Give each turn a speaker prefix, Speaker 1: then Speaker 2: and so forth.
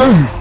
Speaker 1: Boom!